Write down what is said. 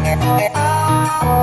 Oh,